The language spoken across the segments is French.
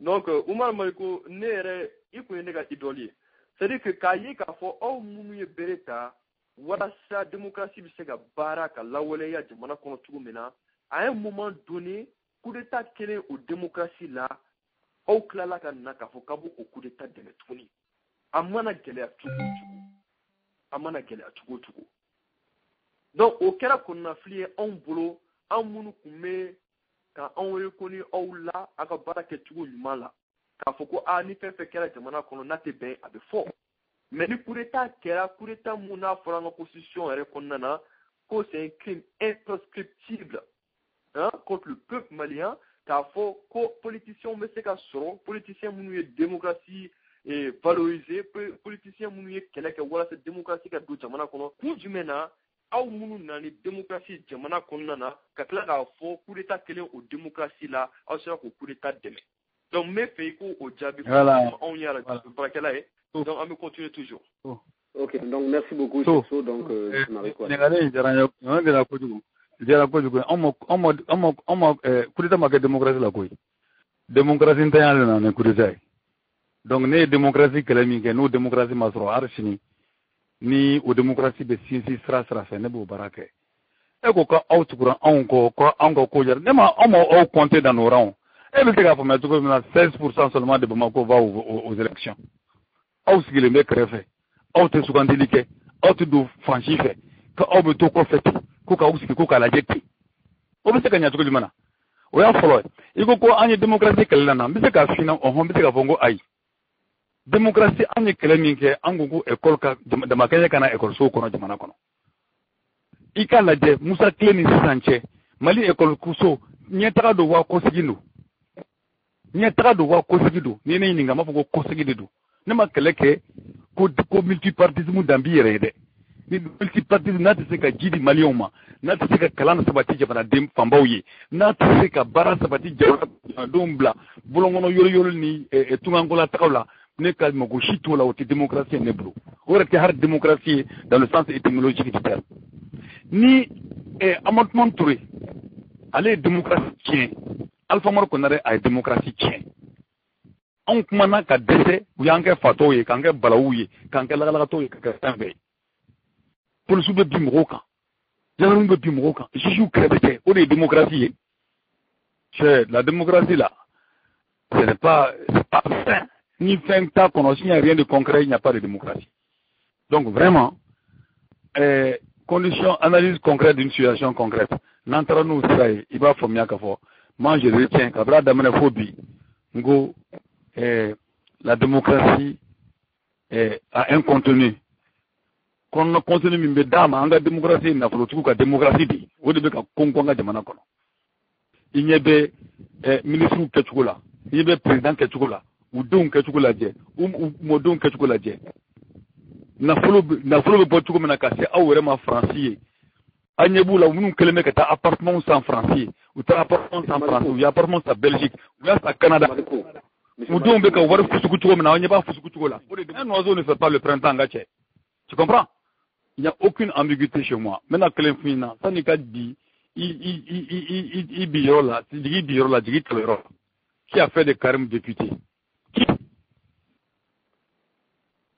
donc umar mariko ne yɛrɛ i kun ye ne ka idɔli ye c'est à dire que k'a ye k'a fɔ aw minnu ye bere ta walasa démocratie bɛ se ka baara ka lawaleya jamana kɔnɔ cogo min na a ye moment donné coup d'état kelen o démocratie la aw tilala ka na k'a fɔ k'a b'o coup d'état dɛmɛ tuguni a mana gɛlɛya cogo o cogo a mana gɛlɛya cogo o cogo donc o kɛra kɔnɔnafili ye anw bolo an minnu kun bɛ ka anw rekoni aw la a ka baara kɛcogo ɲuman la. K'a fɔ ko a ni fɛn fɛn kɛra jamana kɔnɔ n'a tɛ bɛn a bɛ fɔ mɛ ni kureta kɛra kureta mun n'a fɔra an ka constitution yɛrɛ kɔnɔna na ko c'est un crime imprescriptible, hein, contre le peuple malien k'a fɔ ko politicien bɛ se ka sɔrɔ politicien minnu ye démocratie eh, valoriser politicien minnu ye kɛlɛ kɛ walasa démocratie ka don jamana kɔnɔ kun jumɛn na aw minnu nani demokrasi jamana kɔnɔna na ka tila k'a fɔ kudeta kelen o demokrasi la aw sera k'o kudeta dɛmɛ. Donc n bɛ fɛ i k'o jaabi anw ye arajo baarakɛla ye. Donc an bɛ continuer toujours. ok donc merci beaucoup so, so donc euh, ɲininkali in diyara n ye ɲininkali diyara kojugu diyara kojugu anw ma anw ma anw ma anw ma coup d'état ma kɛ demokrasi la koyi demokrasi ntanya de nana ni kudeta ye donc ne ye demokrasi kɛlɛ min kɛ n'o demokrasi ma sɔrɔ hali sini ni o démocratie bɛ sinsin sira sira fɛ ne b'o baara kɛ. E ko ka aw tugura anw kɔ ko anw ka ko jara. Ne ma anw ma aw kɔnte dan nos rangs. E bɛ se k'a faamuya cogo min 16 pourcent seulement de Bamako va aux, élections. Aw sigilen bɛ kɛrɛfɛ. Aw tɛ sugandili kɛ. Aw tɛ don fansi fɛ. Ka aw bɛ to kɔfɛ ten. Ko k'aw sigi ko k'a lajɛ ten. O bɛ se ka ɲɛ cogo jumɛn na? O y'a fɔlɔ i ko ko an ye demokarasi kɛlɛ la na n bɛ se k'a f'i ɔhɔn n bɛ se k'a fɔ n ko ayi démocratie an ye kɛlɛ min kɛ an ko ko école ka damakɛɲɛ ka na ekɔlisow kɔnɔ jamana kɔnɔ. I k'a lajɛ musa tile ni sisan cɛ mali ekɔliso ɲɛtaga don wa kɔsigi don? Ɲɛtaga don wa kɔsigi don? Ni ne ɲininka n b'a fɔ ko kɔsigi de don. Ne ma kɛlɛ kɛ ko ko multipartisme dan b'i yɛrɛ ye dɛ. Ni multipartisme n'a tɛ se ka ji di maliyɛnw ma n'a tɛ se ka kalan sabati jamanaden fanbaw ye n'a tɛ se ka baara sabati jamanadenw bila bɔlɔnkɔnɔ yɔrɔyɔrɔ ni tungankola tagaw la ne ka mago si t'o la o tɛ démocratie ye ne bolo o yɛrɛ tɛ hali démocratie dans le sens étymologique du terme. Ni Amadou Touré ale ye démocratie tiɲɛ Alpha Umaru Konare a ye démocratie tiɲɛ anw kumana ka dɛsɛ u y'an kɛ fatɔw ye k'an kɛ balawu ye k'an kɛ lagalagatɔw ye ka kɛ fɛn bɛɛ ye. Polisiw bɛ bin mɔgɔw kan. Gendarmew bɛ bin mɔgɔw kan. Juges kɛrɛ bɛ kɛ o de ye. Démocratie cɛ la démocratie là. Ce n'est pas c'est pas sain ni fɛn t'a kɔnɔ s'il n'y a rien de concret il n'y a pas de démocratie. Donc vraiment euh, condition analyse concrète d'une situation concrète. N'an taara n'o sira ye i b'a faamuya moi je retiens kabila a daminɛ la démocratie eh, a un contenu. Kɔnɔna contenu min bɛ d'a ma an démocratie ye nafolotigiw ka démocratie de ye o de bɛ ka kɔnkɔn ka jamana kɔnɔ i ɲɛ bɛ eh, ministres kɛcogo la i ɲɛ bɛ président kɛcogo u denw kɛcogo lajɛ un oiseau ne fait pas le printemps ka cɛ tu comprends il n'y a aucune ambiguïté chez moi n bɛna kelen f'i ɲɛna sanni ka di i i i i i la jigi la jigi qui a fait de Karim député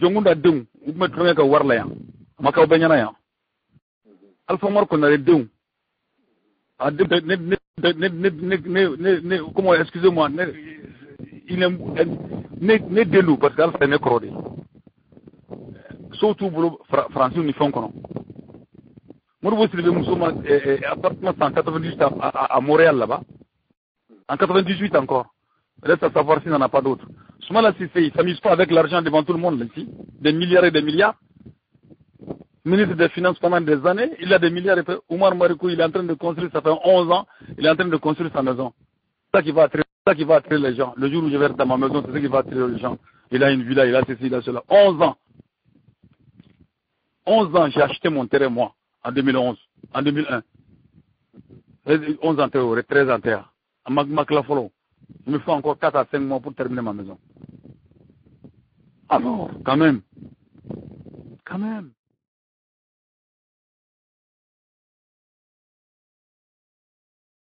jɔnkunda denw u a ma ne ne ne ne ne ne ne ne comment excusez-moi ne il est ne ne parce que ye ne kɔrɔ de ye sow ni appartement san 98 à, Montréal là-bas en 98 encore reste à savoir s'il n'en a pas d'autres Soumala Sissé, il s'amuse pas avec l'argent devant tout le monde ici, des milliards et des milliards. Ministre des Finances pendant des années, il a des milliards. Et Oumar Marikou, il est en train de construire, ça fait 11 ans, il est en train de construire sa maison. C'est ça qui va attirer ça qui va attirer les gens. Le jour où je vais être dans ma maison, c'est ça qui va attirer les gens. Il a une villa, il a ceci, il a cela. 11 ans. 11 ans, j'ai acheté mon terrain, moi, en 2011, en 2001. 11 ans, 13 ans. Il me faut encore 4 à 5 mois pour terminer ma maison. Alors, quand même. Quand même.